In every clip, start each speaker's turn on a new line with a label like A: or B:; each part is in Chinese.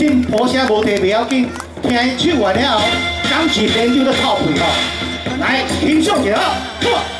A: 听歌声无地袂要紧，听伊唱完了，感情先酒都靠陪吼。来欣赏一下。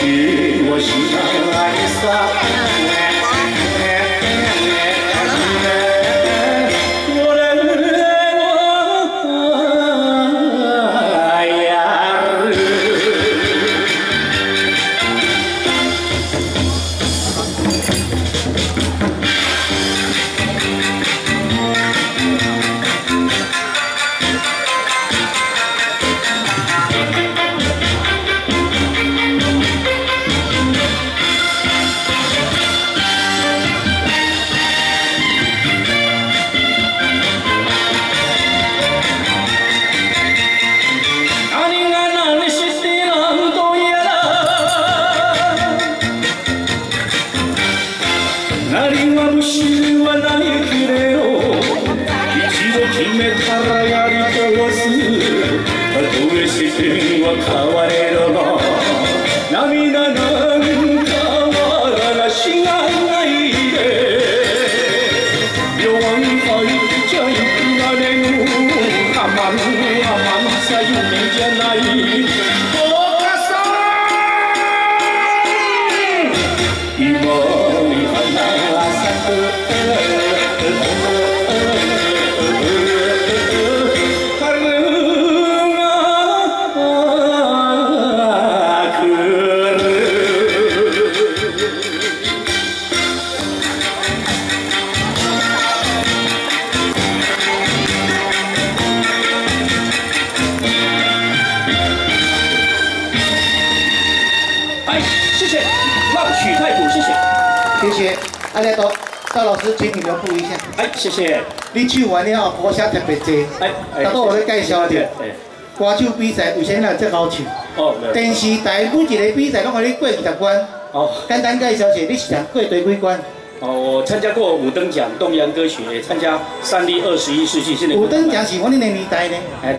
A: she was she talking like a star? 何は虫ではないけれど一度決めたらやり通すたとえ視点は変われるも涙なんかはしがないで弱い愛じゃいくられぬ甘の甘さゆ夢じゃない谢谢，浪曲太鼓，谢谢，谢谢，阿连导，赵老师，请你留步一下。哎，谢谢。你去玩了啊，方向特别多，哎哎。他多我来介绍一丢。哎。歌手比赛为什么这么好听？哦电视台每一个比赛拢要你过几十关。哦。简单介绍一下，你是想过第几关？哦，我参加过五等奖，东洋歌曲，参加三立二十一世纪，现在。五等奖是我的年代的。